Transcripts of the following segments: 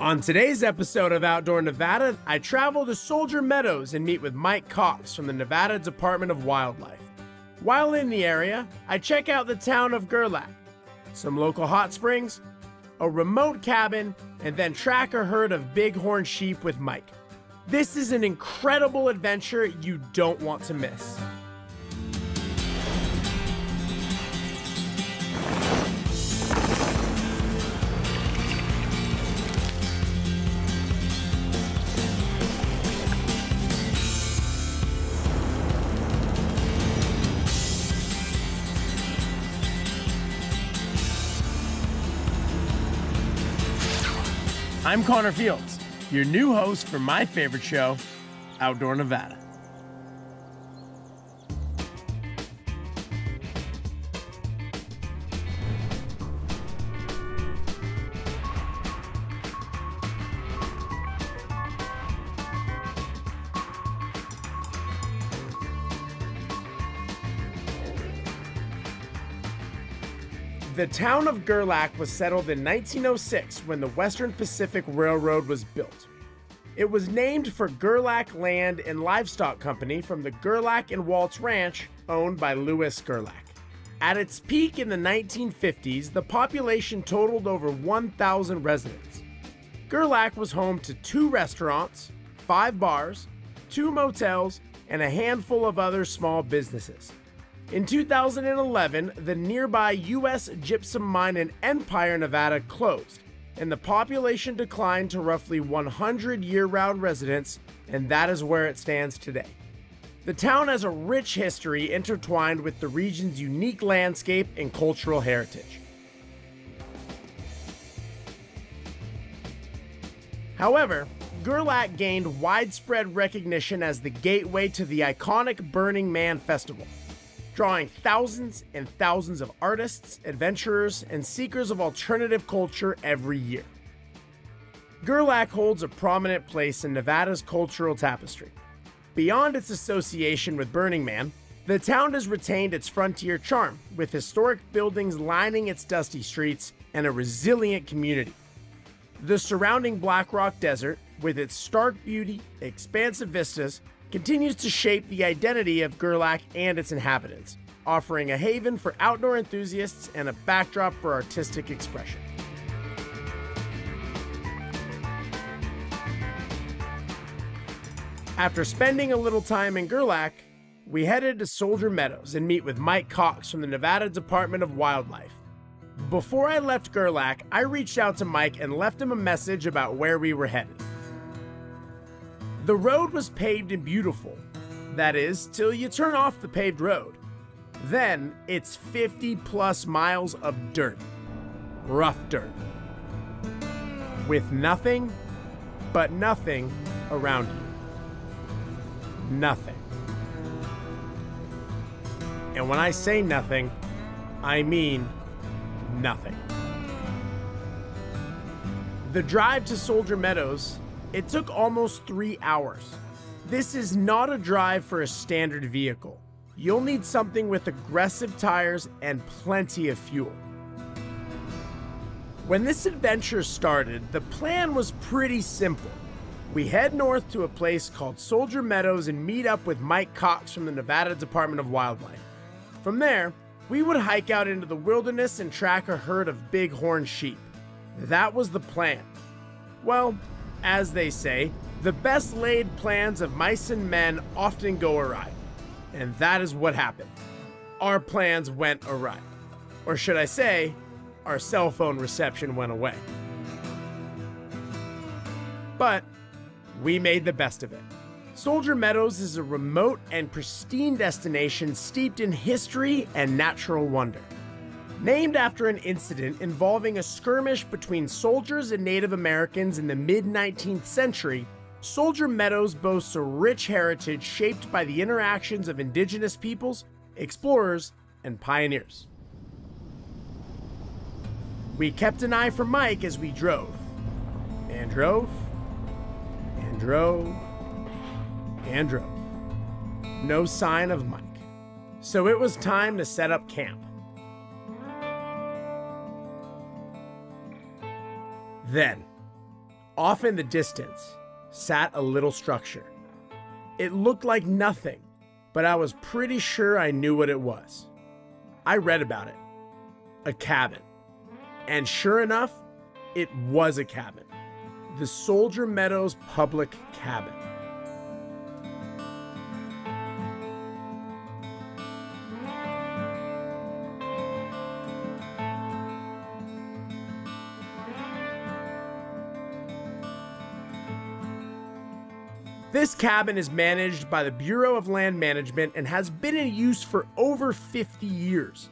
On today's episode of Outdoor Nevada, I travel to Soldier Meadows and meet with Mike Cox from the Nevada Department of Wildlife. While in the area, I check out the town of Gerlach, some local hot springs, a remote cabin, and then track a herd of bighorn sheep with Mike. This is an incredible adventure you don't want to miss. I'm Connor Fields, your new host for my favorite show, Outdoor Nevada. The town of Gerlach was settled in 1906 when the Western Pacific Railroad was built. It was named for Gerlach Land and Livestock Company from the Gerlach and Waltz Ranch owned by Louis Gerlach. At its peak in the 1950s, the population totaled over 1,000 residents. Gerlach was home to two restaurants, five bars, two motels, and a handful of other small businesses. In 2011, the nearby U.S. gypsum mine in Empire, Nevada closed, and the population declined to roughly 100 year round residents, and that is where it stands today. The town has a rich history intertwined with the region's unique landscape and cultural heritage. However, Gerlach gained widespread recognition as the gateway to the iconic Burning Man Festival drawing thousands and thousands of artists, adventurers, and seekers of alternative culture every year. Gerlach holds a prominent place in Nevada's cultural tapestry. Beyond its association with Burning Man, the town has retained its frontier charm, with historic buildings lining its dusty streets and a resilient community. The surrounding Black Rock Desert, with its stark beauty, expansive vistas, continues to shape the identity of Gerlach and its inhabitants, offering a haven for outdoor enthusiasts and a backdrop for artistic expression. After spending a little time in Gerlach, we headed to Soldier Meadows and meet with Mike Cox from the Nevada Department of Wildlife. Before I left Gerlach, I reached out to Mike and left him a message about where we were headed. The road was paved and beautiful. That is, till you turn off the paved road. Then it's 50 plus miles of dirt. Rough dirt. With nothing but nothing around you. Nothing. And when I say nothing, I mean nothing. The drive to Soldier Meadows it took almost three hours. This is not a drive for a standard vehicle. You'll need something with aggressive tires and plenty of fuel. When this adventure started, the plan was pretty simple. We head north to a place called Soldier Meadows and meet up with Mike Cox from the Nevada Department of Wildlife. From there, we would hike out into the wilderness and track a herd of bighorn sheep. That was the plan. Well, as they say, the best laid plans of mice and men often go awry. And that is what happened. Our plans went awry. Or should I say, our cell phone reception went away. But we made the best of it. Soldier Meadows is a remote and pristine destination steeped in history and natural wonder. Named after an incident involving a skirmish between soldiers and Native Americans in the mid 19th century, Soldier Meadows boasts a rich heritage shaped by the interactions of indigenous peoples, explorers, and pioneers. We kept an eye for Mike as we drove, and drove, and drove, and drove. No sign of Mike. So it was time to set up camp. Then, off in the distance, sat a little structure. It looked like nothing, but I was pretty sure I knew what it was. I read about it a cabin. And sure enough, it was a cabin the Soldier Meadows Public Cabin. This cabin is managed by the Bureau of Land Management and has been in use for over 50 years.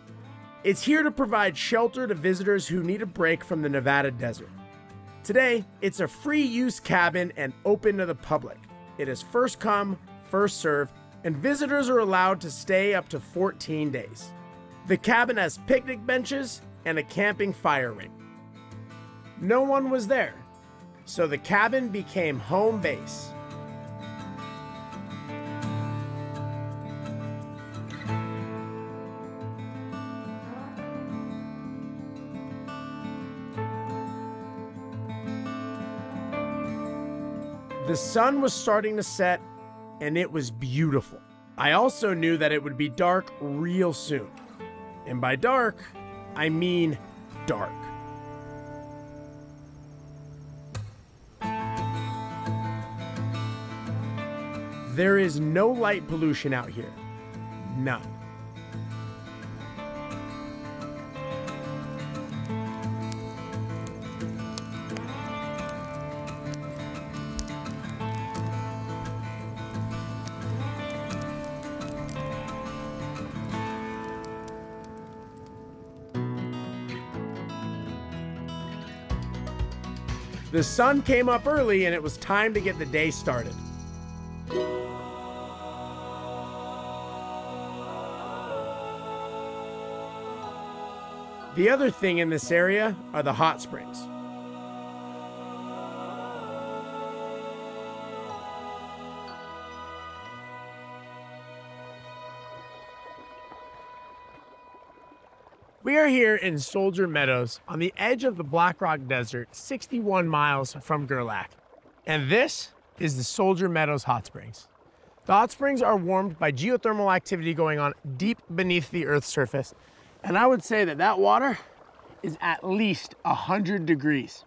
It's here to provide shelter to visitors who need a break from the Nevada desert. Today, it's a free use cabin and open to the public. It is first come, first serve, and visitors are allowed to stay up to 14 days. The cabin has picnic benches and a camping fire ring. No one was there, so the cabin became home base. The sun was starting to set, and it was beautiful. I also knew that it would be dark real soon. And by dark, I mean dark. There is no light pollution out here. None. The sun came up early and it was time to get the day started. The other thing in this area are the hot springs. We are here in Soldier Meadows on the edge of the Black Rock Desert, 61 miles from Gerlach. And this is the Soldier Meadows Hot Springs. The hot springs are warmed by geothermal activity going on deep beneath the Earth's surface. And I would say that that water is at least 100 degrees.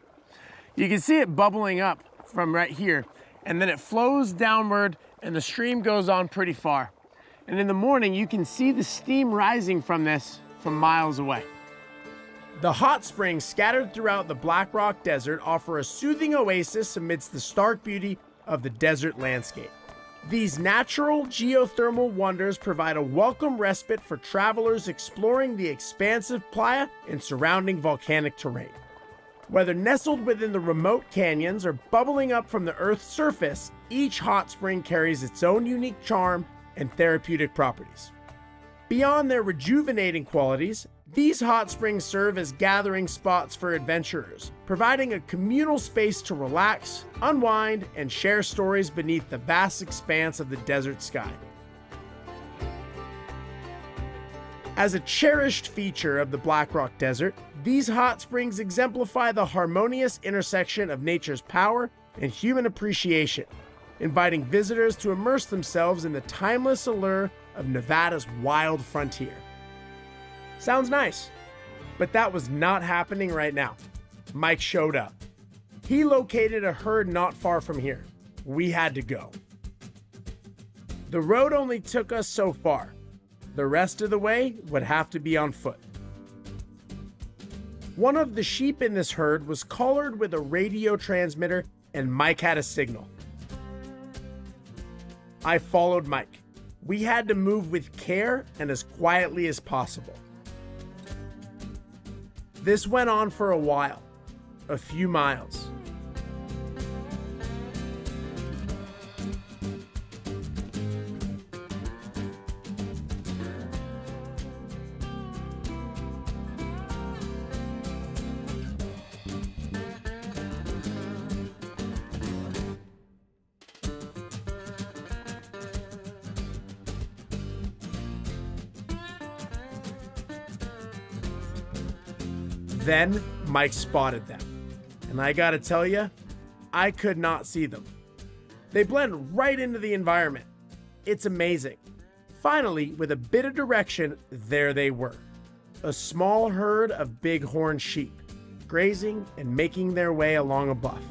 You can see it bubbling up from right here, and then it flows downward and the stream goes on pretty far. And in the morning, you can see the steam rising from this from miles away. The hot springs scattered throughout the Black Rock Desert offer a soothing oasis amidst the stark beauty of the desert landscape. These natural geothermal wonders provide a welcome respite for travelers exploring the expansive playa and surrounding volcanic terrain. Whether nestled within the remote canyons or bubbling up from the Earth's surface, each hot spring carries its own unique charm and therapeutic properties. Beyond their rejuvenating qualities, these hot springs serve as gathering spots for adventurers, providing a communal space to relax, unwind, and share stories beneath the vast expanse of the desert sky. As a cherished feature of the Black Rock Desert, these hot springs exemplify the harmonious intersection of nature's power and human appreciation, inviting visitors to immerse themselves in the timeless allure of Nevada's wild frontier. Sounds nice, but that was not happening right now. Mike showed up. He located a herd not far from here. We had to go. The road only took us so far. The rest of the way would have to be on foot. One of the sheep in this herd was collared with a radio transmitter, and Mike had a signal. I followed Mike we had to move with care and as quietly as possible. This went on for a while, a few miles. Mike spotted them. And I gotta tell you, I could not see them. They blend right into the environment. It's amazing. Finally, with a bit of direction, there they were. A small herd of bighorn sheep, grazing and making their way along a bluff.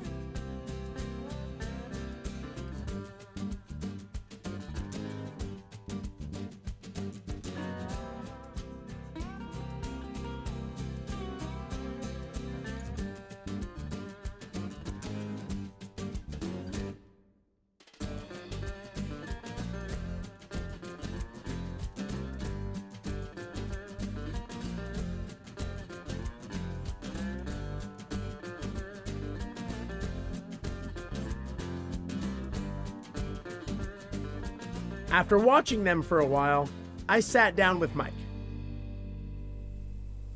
After watching them for a while, I sat down with Mike.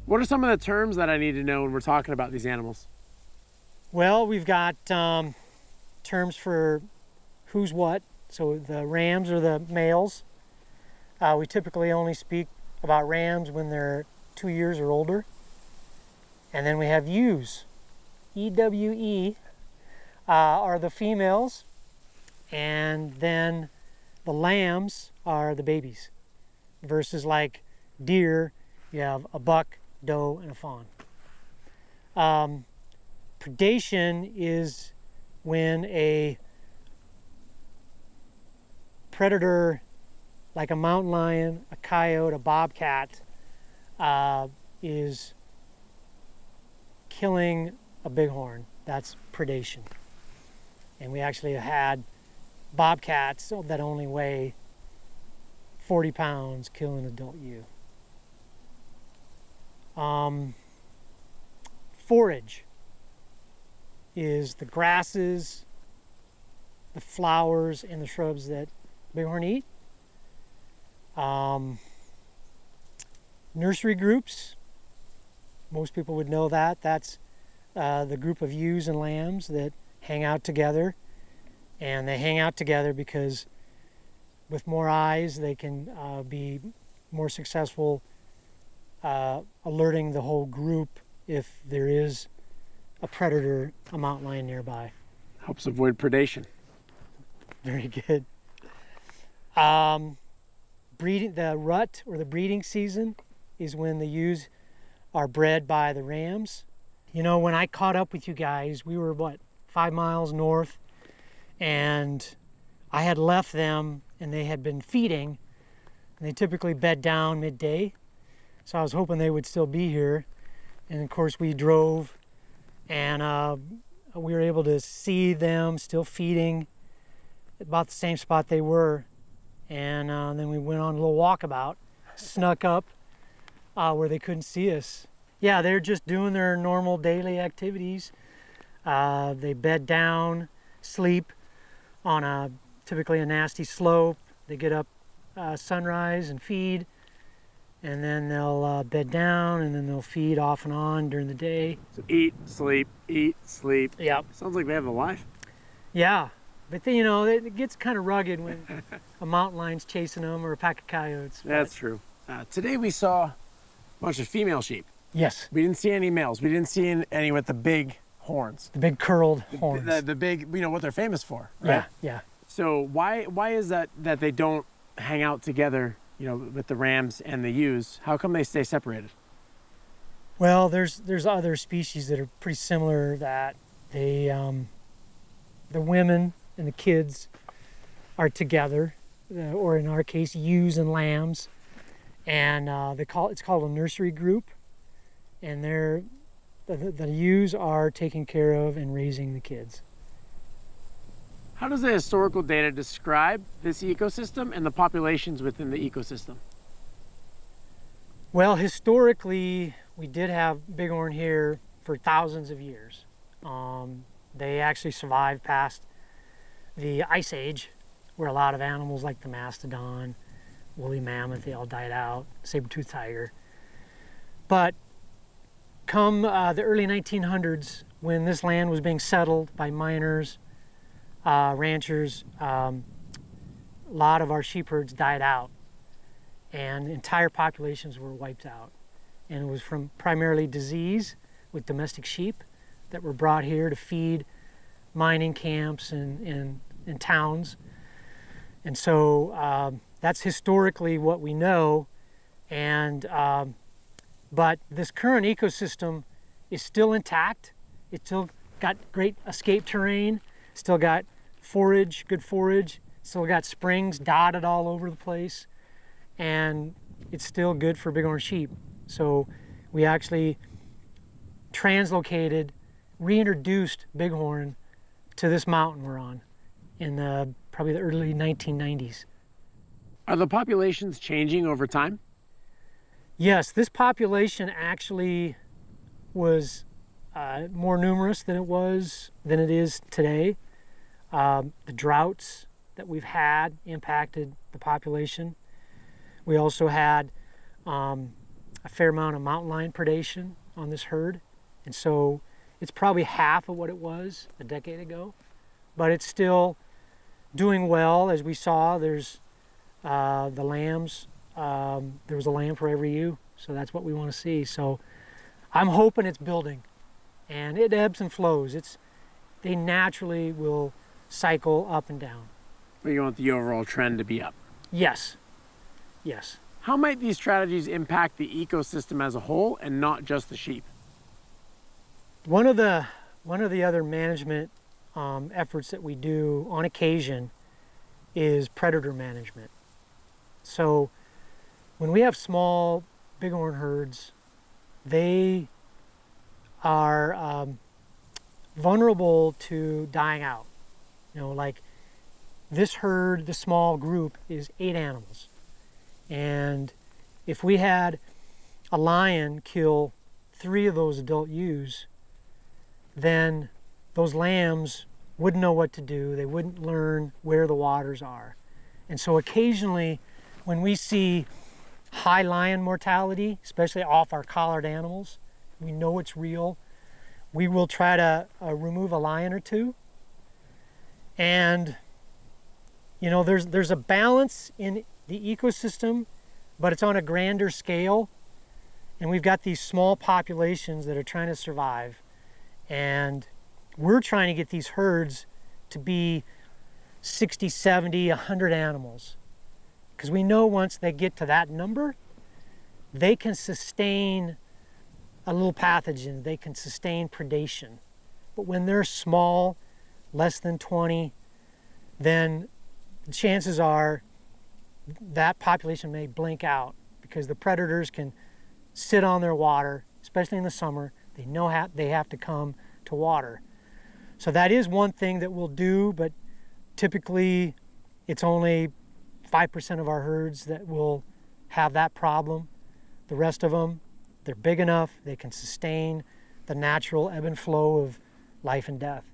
What are some of the terms that I need to know when we're talking about these animals? Well, we've got um, terms for who's what. So the rams are the males. Uh, we typically only speak about rams when they're two years or older. And then we have ewes. E-W-E uh, are the females. And then the lambs are the babies versus like deer you have a buck doe and a fawn. Um, predation is when a predator like a mountain lion a coyote a bobcat uh, is killing a bighorn. That's predation. And we actually had bobcats that only weigh 40 pounds kill an adult ewe. Um, forage is the grasses, the flowers, and the shrubs that bighorn eat. Um, nursery groups, most people would know that. That's uh, the group of ewes and lambs that hang out together and they hang out together because with more eyes they can uh, be more successful uh, alerting the whole group if there is a predator, a mountain lion nearby. Helps avoid predation. Very good. Um, breeding the rut or the breeding season is when the ewes are bred by the rams. You know, when I caught up with you guys, we were what five miles north and I had left them and they had been feeding and they typically bed down midday. So I was hoping they would still be here. And of course we drove and uh, we were able to see them still feeding about the same spot they were. And uh, then we went on a little walkabout snuck up uh, where they couldn't see us. Yeah they're just doing their normal daily activities. Uh, they bed down sleep on a typically a nasty slope. They get up uh, sunrise and feed, and then they'll uh, bed down, and then they'll feed off and on during the day. So eat, sleep, eat, sleep. Yep. Sounds like they have a life. Yeah, but then, you know, it gets kind of rugged when a mountain lion's chasing them or a pack of coyotes. That's true. Uh, today we saw a bunch of female sheep. Yes. We didn't see any males. We didn't see any with the big horns. The big curled horns. The, the, the big, you know, what they're famous for. Right? Yeah, yeah. So why why is that that they don't hang out together, you know, with the rams and the ewes? How come they stay separated? Well, there's there's other species that are pretty similar that they um, the women and the kids are together, uh, or in our case, ewes and lambs, and uh, they call it's called a nursery group, and they're the, the ewes are taking care of and raising the kids. How does the historical data describe this ecosystem and the populations within the ecosystem? Well, historically, we did have bighorn here for thousands of years. Um, they actually survived past the Ice Age, where a lot of animals like the mastodon, woolly mammoth, they all died out, saber-toothed tiger. But come uh, the early 1900s, when this land was being settled by miners uh, ranchers, um, a lot of our sheep herds died out and entire populations were wiped out. And it was from primarily disease with domestic sheep that were brought here to feed mining camps and, and, and towns. And so um, that's historically what we know. And um, but this current ecosystem is still intact. It's still got great escape terrain, still got forage, good forage, still got springs dotted all over the place, and it's still good for bighorn sheep. So we actually translocated, reintroduced bighorn to this mountain we're on in the, probably the early 1990s. Are the populations changing over time? Yes, this population actually was uh, more numerous than it was than it is today. Um, the droughts that we've had impacted the population. We also had um, a fair amount of mountain lion predation on this herd, and so it's probably half of what it was a decade ago, but it's still doing well. As we saw, there's uh, the lambs. Um, there was a lamb for every ewe, so that's what we want to see. So I'm hoping it's building, and it ebbs and flows. It's they naturally will cycle up and down. But you want the overall trend to be up. Yes. Yes. How might these strategies impact the ecosystem as a whole and not just the sheep? One of the one of the other management um, efforts that we do on occasion is predator management. So when we have small bighorn herds, they are um, vulnerable to dying out. You know, like this herd, the small group, is eight animals. And if we had a lion kill three of those adult ewes, then those lambs wouldn't know what to do. They wouldn't learn where the waters are. And so occasionally, when we see high lion mortality, especially off our collared animals, we know it's real. We will try to uh, remove a lion or two. And, you know, there's, there's a balance in the ecosystem, but it's on a grander scale. And we've got these small populations that are trying to survive. And we're trying to get these herds to be 60, 70, 100 animals. Because we know once they get to that number, they can sustain a little pathogen, they can sustain predation. But when they're small, less than 20, then the chances are that population may blink out because the predators can sit on their water, especially in the summer. They know how they have to come to water. So that is one thing that we'll do, but typically it's only 5% of our herds that will have that problem. The rest of them, they're big enough, they can sustain the natural ebb and flow of life and death.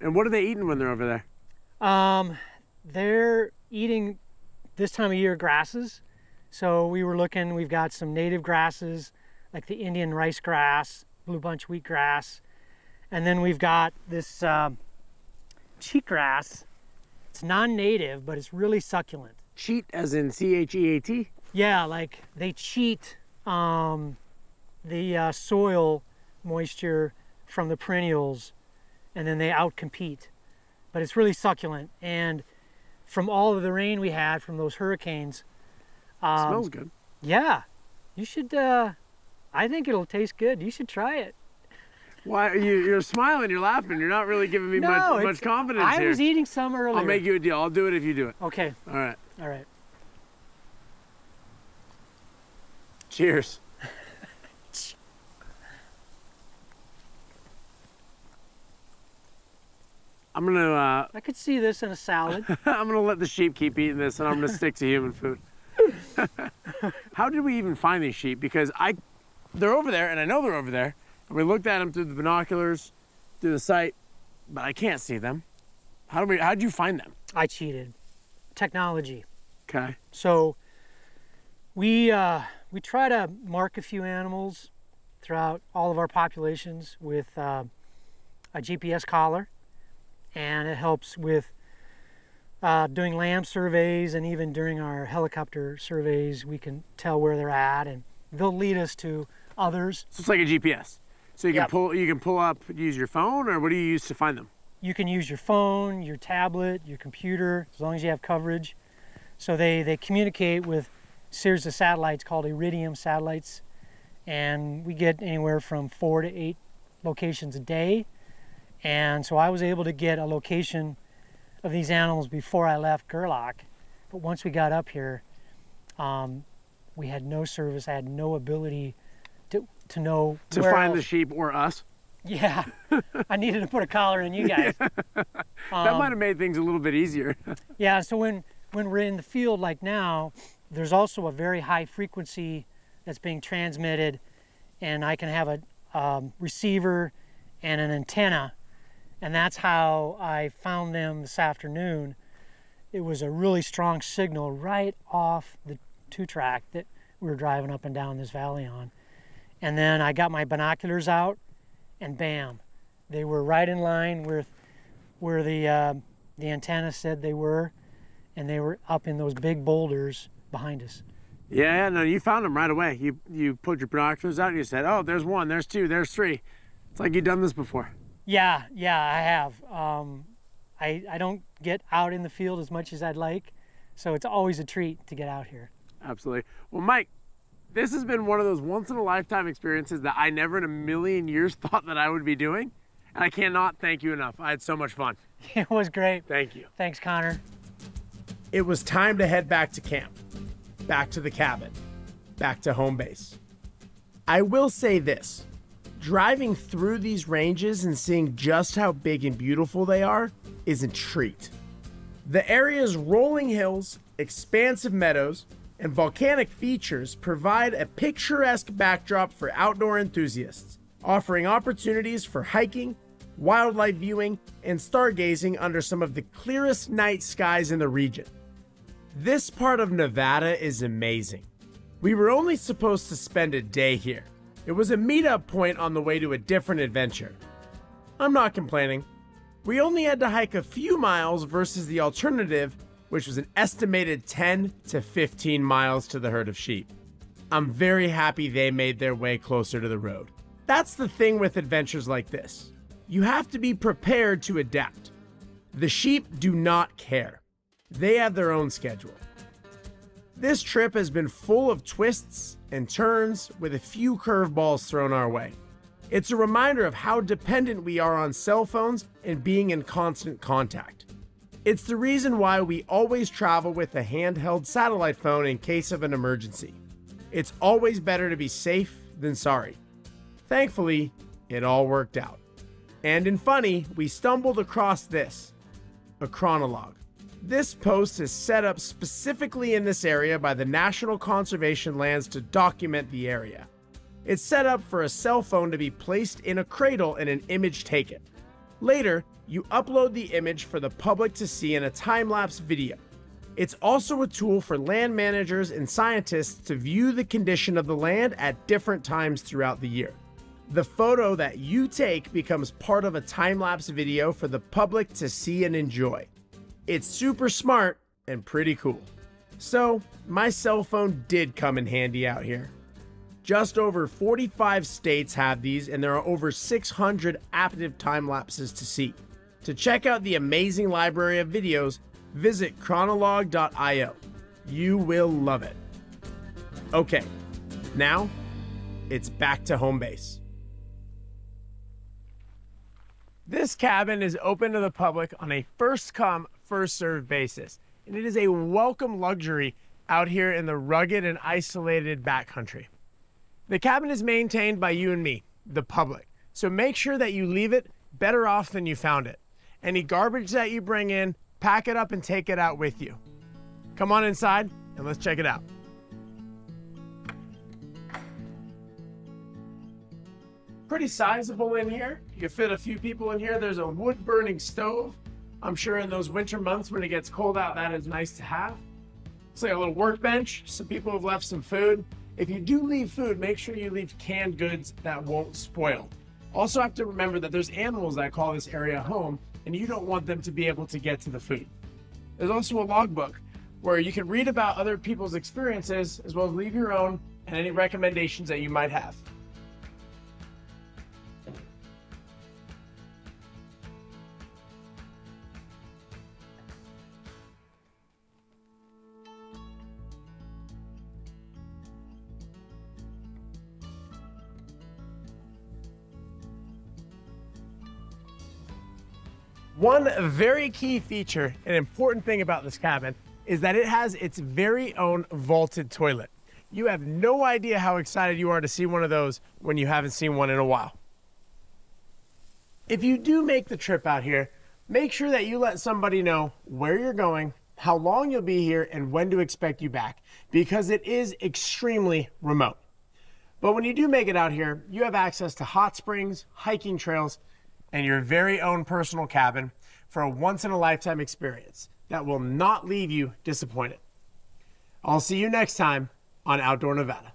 And what are they eating when they're over there? Um, they're eating this time of year grasses. So we were looking, we've got some native grasses like the Indian rice grass, blue bunch wheat grass, and then we've got this uh, cheatgrass. It's non-native, but it's really succulent. Cheat as in C-H-E-A-T? Yeah, like they cheat um, the uh, soil moisture from the perennials and then they outcompete. But it's really succulent. And from all of the rain we had from those hurricanes. Um, smells good. Yeah. You should, uh, I think it'll taste good. You should try it. Why you, you're smiling, you're laughing, you're not really giving me no, much much confidence I here. was eating some earlier. I'll make you a deal. I'll do it if you do it. Okay. All right. All right. Cheers. I'm gonna. Uh, I could see this in a salad. I'm gonna let the sheep keep eating this, and I'm gonna stick to human food. How did we even find these sheep? Because I, they're over there, and I know they're over there. We looked at them through the binoculars, through the site, but I can't see them. How do we? How did you find them? I cheated. Technology. Okay. So we uh, we try to mark a few animals throughout all of our populations with uh, a GPS collar, and it helps with uh, doing lamb surveys and even during our helicopter surveys, we can tell where they're at, and they'll lead us to others. So it's like a GPS. So you can pull you can pull up use your phone or what do you use to find them? you can use your phone, your tablet, your computer, as long as you have coverage. So they, they communicate with series of satellites called Iridium satellites, and we get anywhere from four to eight locations a day. And so I was able to get a location of these animals before I left Gerlach. But once we got up here, um, we had no service. I had no ability to, know to find else. the sheep or us. Yeah, I needed to put a collar on you guys. that Um, might have made things a little bit easier. Yeah, so when, when we're in the field like now, there's also a very high frequency that's being transmitted, and I can have a um, receiver and an antenna, and that's how I found them this afternoon. It was a really strong signal right off the two track that we were driving up and down this valley on. And then I got my binoculars out, and bam, they were right in line with where the uh, the antenna said they were, and they were up in those big boulders behind us. Yeah, no, you found them right away. You you put your binoculars out and you said, "Oh, there's one, there's two, there's three. It's like you've done this before. Yeah, yeah, I have. Um, I I don't get out in the field as much as I'd like, so it's always a treat to get out here. Absolutely. Well, Mike, this has been one of those once in a lifetime experiences that I never in a million years thought that I would be doing. And I cannot thank you enough. I had so much fun. It was great. Thank you. Thanks, Connor. It was time to head back to camp, back to the cabin, back to home base. I will say this driving through these ranges and seeing just how big and beautiful they are is a treat. The area's rolling hills, expansive meadows, and volcanic features provide a picturesque backdrop for outdoor enthusiasts, offering opportunities for hiking, wildlife viewing, and stargazing under some of the clearest night skies in the region. This part of Nevada is amazing. We were only supposed to spend a day here. It was a meetup point on the way to a different adventure. I'm not complaining. We only had to hike a few miles versus the alternative, which was an estimated 10 to 15 miles to the herd of sheep. I'm very happy they made their way closer to the road. That's the thing with adventures like this. You have to be prepared to adapt. The sheep do not care. They have their own schedule. This trip has been full of twists and turns with a few curveballs thrown our way. It's a reminder of how dependent we are on cell phones and being in constant contact. It's the reason why we always travel with a handheld satellite phone in case of an emergency. It's always better to be safe than sorry. Thankfully, it all worked out. And in funny, we stumbled across this a Chronolog. This post is set up specifically in this area by the National Conservation Lands to document the area. It's set up for a cell phone to be placed in a cradle and an image taken. Later, you upload the image for the public to see in a time lapse video. It's also a tool for land managers and scientists to view the condition of the land at different times throughout the year. The photo that you take becomes part of a time lapse video for the public to see and enjoy. It's super smart and pretty cool. So, my cell phone did come in handy out here. Just over 45 states have these, and there are over 600 active time lapses to see. To check out the amazing library of videos, visit chronolog.io. You will love it. Okay, now it's back to home base. This cabin is open to the public on a first come, first served basis, and it is a welcome luxury out here in the rugged and isolated backcountry. The cabin is maintained by you and me, the public, so make sure that you leave it better off than you found it. Any garbage that you bring in, pack it up and take it out with you. Come on inside and let's check it out. Pretty sizable in here. You fit a few people in here. There's a wood burning stove. I'm sure in those winter months when it gets cold out, that is nice to have. It's like a little workbench. Some people have left some food. If you do leave food, make sure you leave canned goods that won't spoil. Also have to remember that there's animals that call this area home and you don't want them to be able to get to the food. There's also a logbook where you can read about other people's experiences as well as leave your own and any recommendations that you might have. One very key feature and important thing about this cabin is that it has its very own vaulted toilet. You have no idea how excited you are to see one of those when you haven't seen one in a while. If you do make the trip out here, make sure that you let somebody know where you're going, how long you'll be here, and when to expect you back, because it is extremely remote. But when you do make it out here, you have access to hot springs, hiking trails, and your very own personal cabin for a once in a lifetime experience that will not leave you disappointed. I'll see you next time on Outdoor Nevada.